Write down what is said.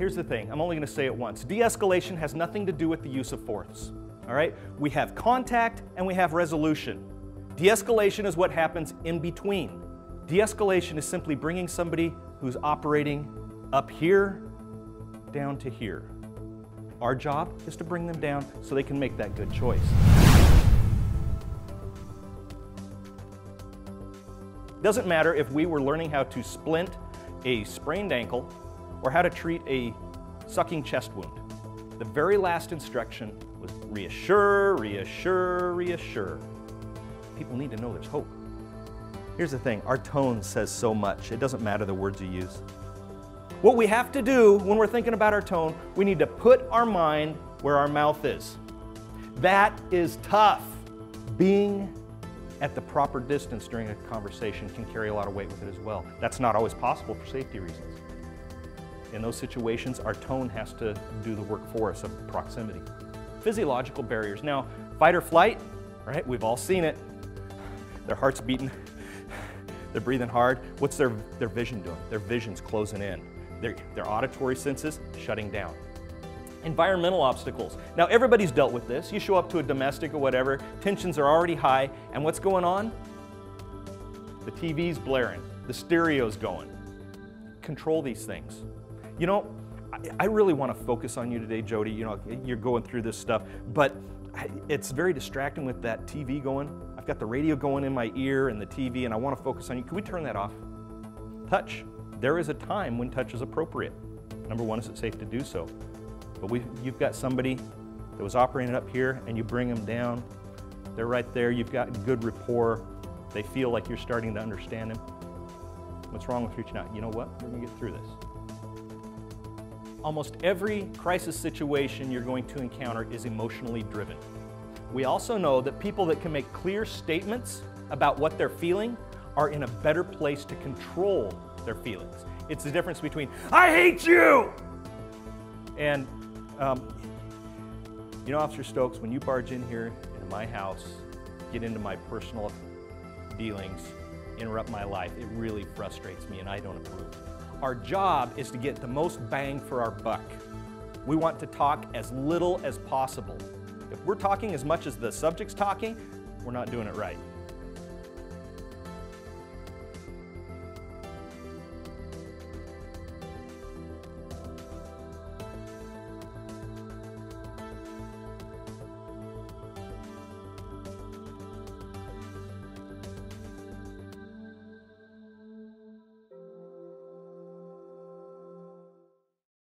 here's the thing, I'm only gonna say it once. De-escalation has nothing to do with the use of force, all right? We have contact and we have resolution. De-escalation is what happens in between. De-escalation is simply bringing somebody who's operating up here down to here. Our job is to bring them down so they can make that good choice. Doesn't matter if we were learning how to splint a sprained ankle or how to treat a sucking chest wound. The very last instruction was reassure, reassure, reassure. People need to know there's hope. Here's the thing, our tone says so much. It doesn't matter the words you use. What we have to do when we're thinking about our tone, we need to put our mind where our mouth is. That is tough. Being at the proper distance during a conversation can carry a lot of weight with it as well. That's not always possible for safety reasons. In those situations, our tone has to do the work for us of proximity. Physiological barriers. Now, fight or flight, right? We've all seen it. Their heart's beating, they're breathing hard. What's their, their vision doing? Their vision's closing in. Their, their auditory senses shutting down. Environmental obstacles. Now, everybody's dealt with this. You show up to a domestic or whatever, tensions are already high, and what's going on? The TV's blaring, the stereo's going. Control these things. You know, I, really want to focus on you today, Jody. You know, you're going through this stuff, but it's very distracting with that TV going. I've got the radio going in my ear and the TV, and I want to focus on you. Can we turn that off? Touch. There is a time when touch is appropriate. Number one, is it safe to do so? But we, you've got somebody that was operating up here and you bring them down. They're right there. You've got good rapport. They feel like you're starting to understand them. What's wrong with reaching out? You know what? We're going to get through this. Almost every crisis situation you're going to encounter is emotionally driven. We also know that people that can make clear statements about what they're feeling are in a better place to control their feelings. It's the difference between, I hate you, and um, you know, Officer Stoaks, when you barge in here into my house, get into my personal dealings, interrupt my life, it really frustrates me and I don't approve. Our job is to get the most bang for our buck. We want to talk as little as possible. If we're talking as much as the subject's talking, we're not doing it right.